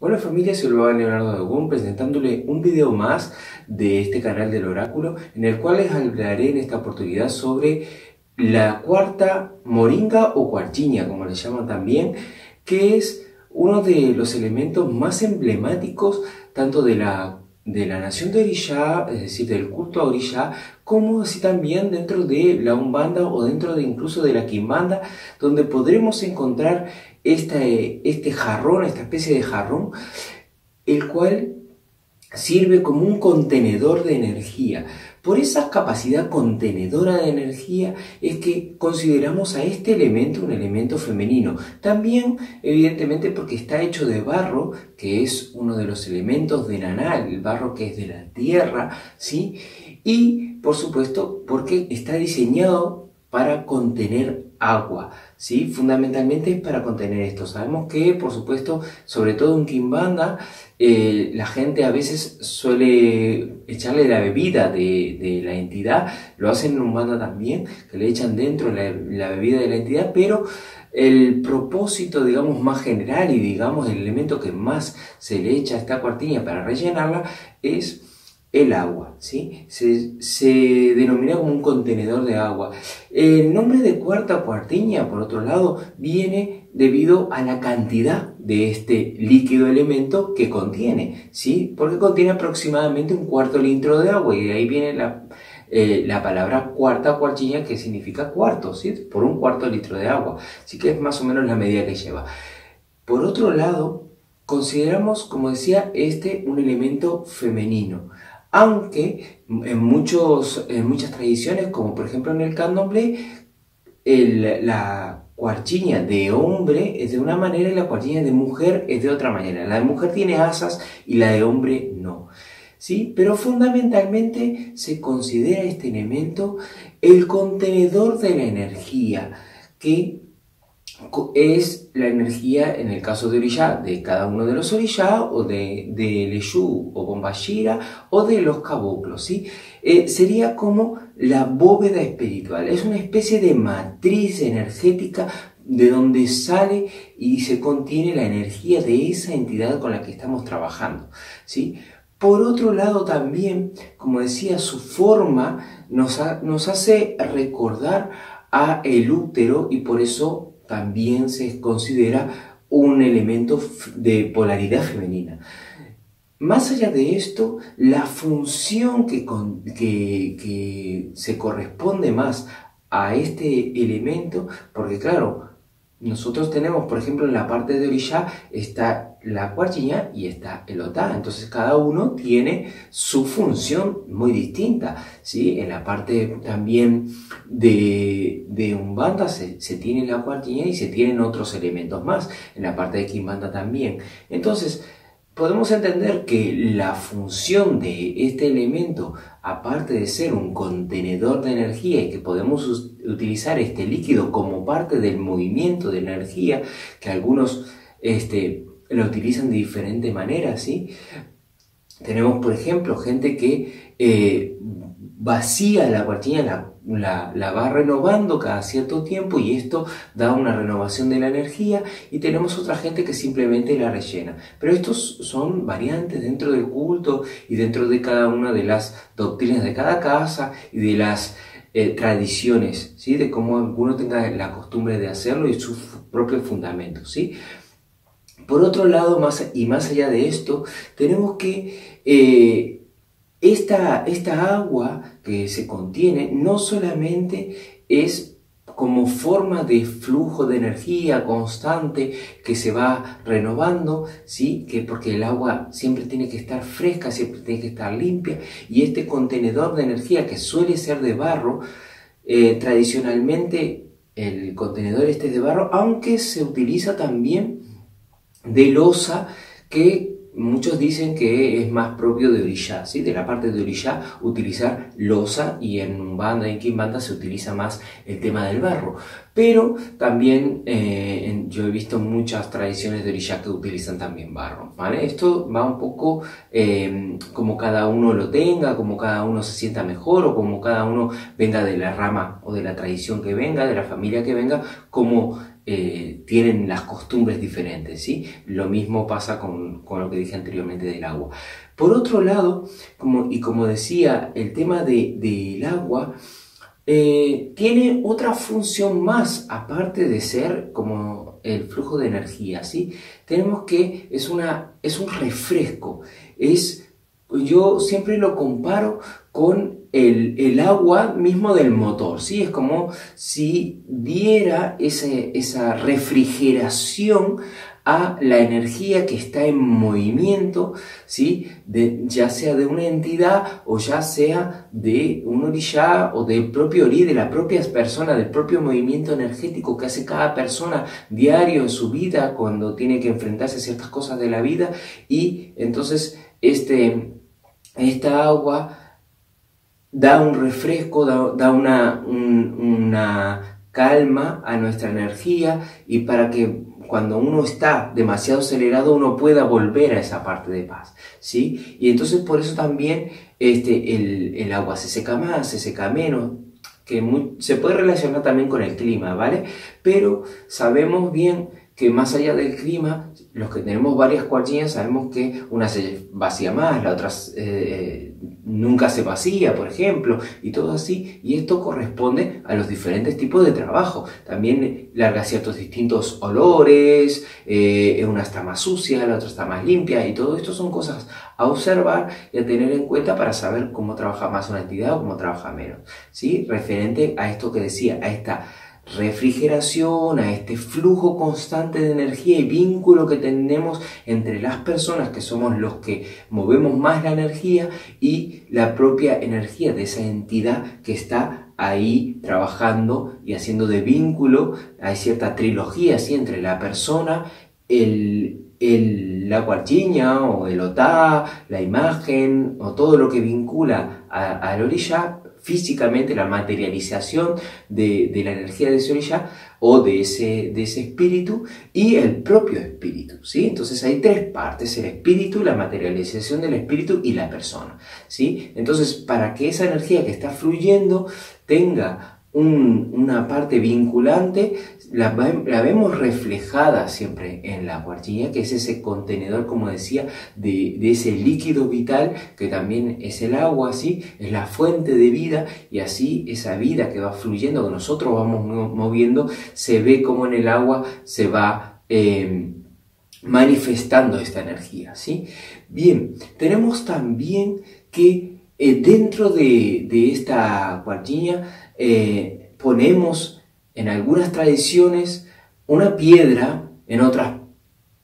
Hola familia, soy el Leonardo de Ogún presentándole un video más de este canal del oráculo en el cual les hablaré en esta oportunidad sobre la cuarta moringa o cuarchiña, como le llaman también, que es uno de los elementos más emblemáticos tanto de la de la nación de Orishá, es decir, del culto a Orishá, como así también dentro de la Umbanda o dentro de incluso de la Quimbanda, donde podremos encontrar este, este jarrón, esta especie de jarrón, el cual sirve como un contenedor de energía. Por esa capacidad contenedora de energía es que consideramos a este elemento un elemento femenino. También, evidentemente, porque está hecho de barro, que es uno de los elementos de Nanal, el barro que es de la tierra, ¿sí? Y, por supuesto, porque está diseñado para contener agua, ¿sí? Fundamentalmente es para contener esto. Sabemos que, por supuesto, sobre todo en Kimbanda, eh, la gente a veces suele echarle la bebida de, la entidad, lo hacen en Umbanda también, que le echan dentro la, la bebida de la entidad, pero el propósito, digamos, más general y, digamos, el elemento que más se le echa a esta cuartilla para rellenarla es el agua, ¿sí? Se, denomina como un contenedor de agua. El nombre de cuarta cuartiña, por otro lado, viene debido a la cantidad de este líquido elemento que contiene, ¿sí? Porque contiene aproximadamente un cuarto litro de agua y de ahí viene la, eh, la palabra cuarta cuartiña que significa cuarto, ¿sí? Por un cuarto litro de agua. Así que es más o menos la medida que lleva. Por otro lado, consideramos, como decía, este un elemento femenino aunque en, muchos, en muchas tradiciones, como por ejemplo en el candomblé, la cuarchiña de hombre es de una manera y la cuarchiña de mujer es de otra manera. La de mujer tiene asas y la de hombre no. ¿Sí? Pero fundamentalmente se considera este elemento el contenedor de la energía que es la energía, en el caso de Orishá, de cada uno de los Orishá, o de, de o Bombashira, o de los caboclos, ¿sí? Eh, sería como la bóveda espiritual, es una especie de matriz energética de donde sale y se contiene la energía de esa entidad con la que estamos trabajando, ¿sí? Por otro lado también, como decía, su forma nos, nos hace recordar a el útero y por eso también se considera un elemento de polaridad femenina. Más allá de esto, la función que, que, se corresponde más a este elemento, porque claro, nosotros tenemos, por ejemplo, en la parte de Orishá está la cuarchiña y está el otá. Entonces cada uno tiene su función muy distinta. ¿sí? En la parte también de, de Umbanda se, se tiene la cuarchiña y se tienen otros elementos más. En la parte de Kimbanda también. Entonces, podemos entender que la función de este elemento, aparte de ser un contenedor de energía y que podemos utilizar este líquido como parte del movimiento de energía, que algunos este, lo utilizan de diferente manera, ¿sí? Tenemos, por ejemplo, gente que eh, vacía la cuartilla, la, la, va renovando cada cierto tiempo y esto da una renovación de la energía y tenemos otra gente que simplemente la rellena. Pero estos son variantes dentro del culto y dentro de cada una de las doctrinas de cada casa y de las eh, tradiciones, ¿sí? de cómo uno tenga la costumbre de hacerlo y sus propios fundamentos. ¿sí? Por otro lado, más, y más allá de esto, tenemos que eh, esta, esta agua que se contiene no solamente es como forma de flujo de energía constante que se va renovando, ¿sí? que porque el agua siempre tiene que estar fresca, siempre tiene que estar limpia, y este contenedor de energía que suele ser de barro, eh, tradicionalmente el contenedor este es de barro, aunque se utiliza también de losa que Muchos dicen que es más propio de Orishá, ¿sí? de la parte de Orishá utilizar losa y en banda y en Kimbanda se utiliza más el tema del barro. Pero también eh, yo he visto muchas tradiciones de Orishá que utilizan también barro. ¿vale? Esto va un poco eh, como cada uno lo tenga, como cada uno se sienta mejor o como cada uno venga de la rama o de la tradición que venga, de la familia que venga, como eh, tienen las costumbres diferentes, ¿sí? Lo mismo pasa con, con, lo que dije anteriormente del agua. Por otro lado, como, y como decía, el tema del de, agua eh, tiene otra función más, aparte de ser como el flujo de energía, ¿sí? Tenemos que es, una, es un refresco, es, yo siempre lo comparo con el, agua mismo del motor, ¿sí? Es como si diera esa refrigeración a la energía que está en movimiento, ¿sí? Ya sea de una entidad o ya sea de un orilla o del propio ori, de la propia persona, del propio movimiento energético que hace cada persona diario en su vida cuando tiene que enfrentarse a ciertas cosas de la vida y entonces este, esta agua da un refresco, da, una, una calma a nuestra energía y para que cuando uno está demasiado acelerado uno pueda volver a esa parte de paz, ¿sí? Y entonces por eso también este, el, el agua se seca más, se seca menos, que se puede relacionar también con el clima, ¿vale? Pero sabemos bien que más allá del clima, los que tenemos varias cuartillas sabemos que una se vacía más, la otra eh, nunca se vacía, por ejemplo, y todo así, y esto corresponde a los diferentes tipos de trabajo. También larga ciertos distintos olores, eh, una está más sucia, la otra está más limpia, y todo esto son cosas a observar y a tener en cuenta para saber cómo trabaja más una entidad o cómo trabaja menos, ¿sí? Referente a esto que decía, a esta refrigeración, a este flujo constante de energía y vínculo que tenemos entre las personas que somos los que movemos más la energía y la propia energía de esa entidad que está ahí trabajando y haciendo de vínculo. Hay cierta trilogía así entre la persona, el, el, la cuarchiña o el otá, la imagen o todo lo que vincula a, la orilla físicamente la materialización de, la energía de orilla o de ese, de ese espíritu y el propio espíritu, ¿sí? Entonces hay tres partes, el espíritu, la materialización del espíritu y la persona, ¿sí? Entonces, para que esa energía que está fluyendo tenga una parte vinculante, la, vemos reflejada siempre en la cuartilla, que es ese contenedor, como decía, de, ese líquido vital, que también es el agua, así, es la fuente de vida, y así esa vida que va fluyendo, que nosotros vamos moviendo, se ve como en el agua se va em, manifestando esta energía, ¿sí? Bien, tenemos también que eh, dentro de, de esta cuartilla, eh, ponemos en algunas tradiciones una piedra, en otras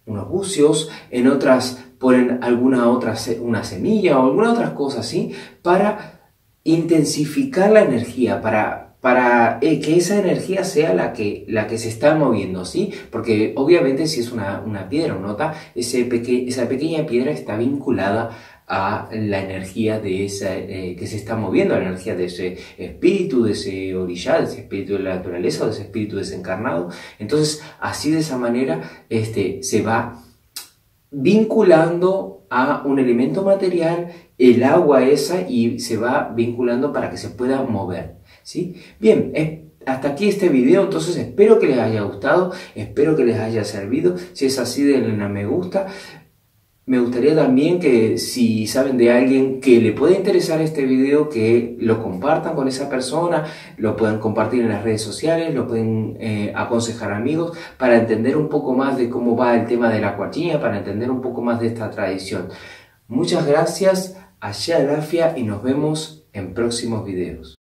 unos bucios, en otras ponen alguna otra una semilla o alguna otra cosa así para intensificar la energía, para, para eh, que esa energía sea la que, la que se está moviendo, ¿sí? Porque obviamente si es una, una piedra o nota, esa pequeña piedra está vinculada a la energía de esa, eh, que se está moviendo, la energía de ese espíritu, de ese orilla, de ese espíritu de la naturaleza, de ese espíritu desencarnado. Entonces, así de esa manera, este, se va vinculando a un elemento material, el agua esa, y se va vinculando para que se pueda mover. ¿sí? Bien, hasta aquí este video, entonces espero que les haya gustado, espero que les haya servido. Si es así, denle una me gusta. Me gustaría también que si saben de alguien que le puede interesar este video, que lo compartan con esa persona, lo puedan compartir en las redes sociales, lo pueden eh, aconsejar amigos para entender un poco más de cómo va el tema de la cuartilla, para entender un poco más de esta tradición. Muchas gracias, allá Grafia y nos vemos en próximos videos.